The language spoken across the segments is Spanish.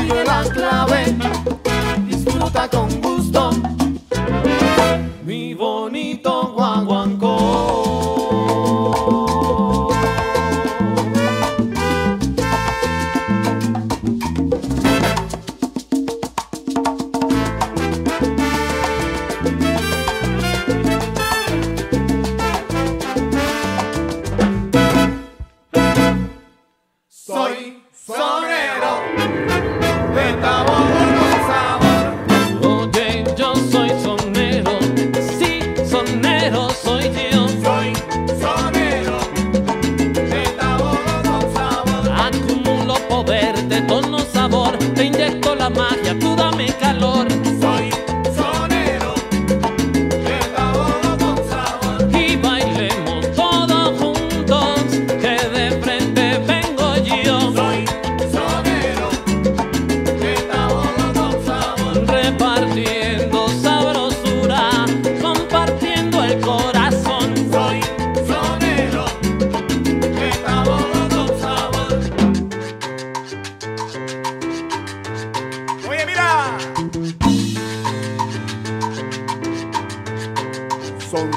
Sigue la clave, disfruta con gusto. sonero soy yo. Soy sonero sabor con sabor. Acumulo poder de tono sabor, te inyecto la magia, tú dame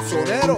sonero.